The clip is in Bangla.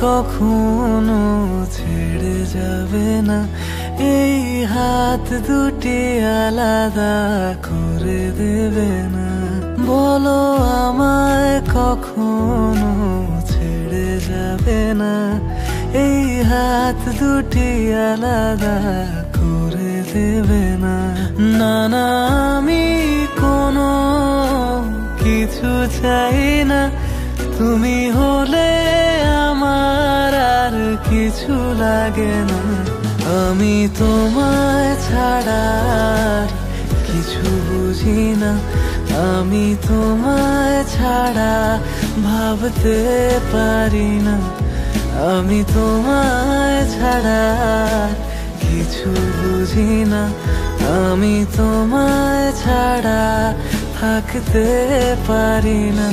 কখনো ছেড়ে যাবে না। এই হাত দুটি আলাদা করে দেবে না। বলো আমায় কখনো ছেড়ে যাবে না। এই হাত দুটি আলাদা করে দেবে না। না না, আমি কোনো কিছু চাই না। তুমি হলে আমার আর কিছু লাগে না। আমি তোমায় ছাড়া কিছু বুঝি না। আমি তোমায় ছাড়া ভাবতে পারি না। আমি তোমায় ছাড়া কিছু বুঝি না। আমি তোমায় ছাড়া থাকতে পারি না।